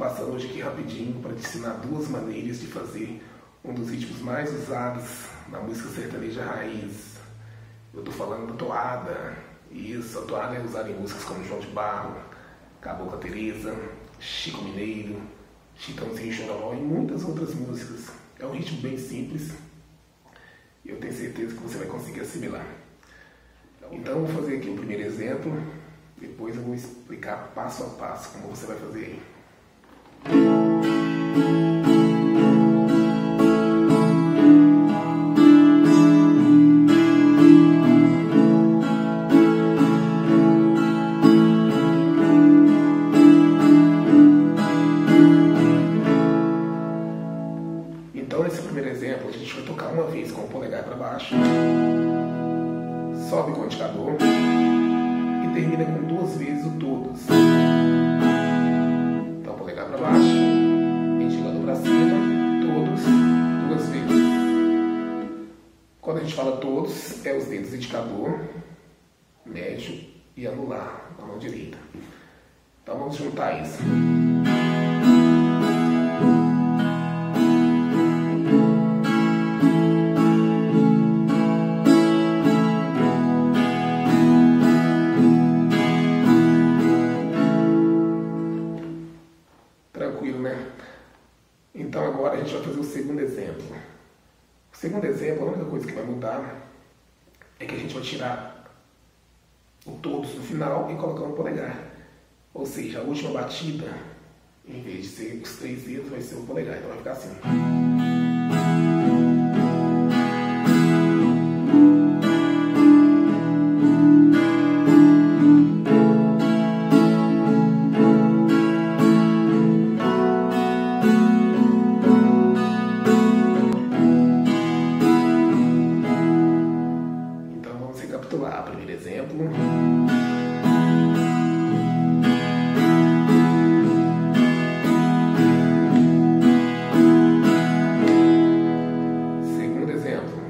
passar hoje aqui rapidinho para te ensinar duas maneiras de fazer um dos ritmos mais usados na música sertaneja raiz. Eu estou falando da toada. Isso, a toada é usada em músicas como João de Barro, Cabocla Teresa, Chico Mineiro, Chitãozinho Chororó e muitas outras músicas. É um ritmo bem simples e eu tenho certeza que você vai conseguir assimilar. Então, vou fazer aqui o primeiro exemplo, depois eu vou explicar passo a passo como você vai fazer aí. Com o polegar para baixo, sobe com o indicador e termina com duas vezes o todos. Então, polegar para baixo, indicador para cima, todos, duas vezes. Quando a gente fala todos, é os dedos indicador, médio e anular, na mão direita. Então, vamos juntar isso. Né? Então agora a gente vai fazer o segundo exemplo. O segundo exemplo, a única coisa que vai mudar é que a gente vai tirar o todos no final e colocar um polegar. Ou seja, a última batida, em vez de ser os três dedos, vai ser o polegar. Então vai ficar assim. Primeiro exemplo. Segundo exemplo.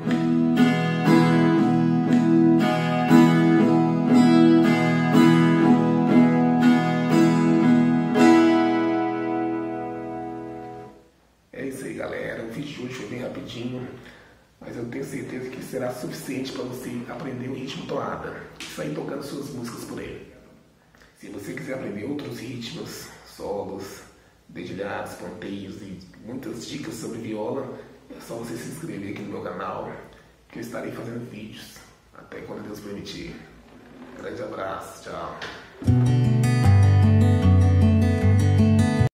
É isso aí, galera. O vídeo de hoje foi bem rapidinho, mas eu tenho certeza que será suficiente para você aprender o ritmo toada e sair tocando suas músicas por aí. Se você quiser aprender outros ritmos, solos, dedilhados, ponteios e muitas dicas sobre viola, é só você se inscrever aqui no meu canal, que eu estarei fazendo vídeos até quando Deus permitir. Grande abraço, tchau.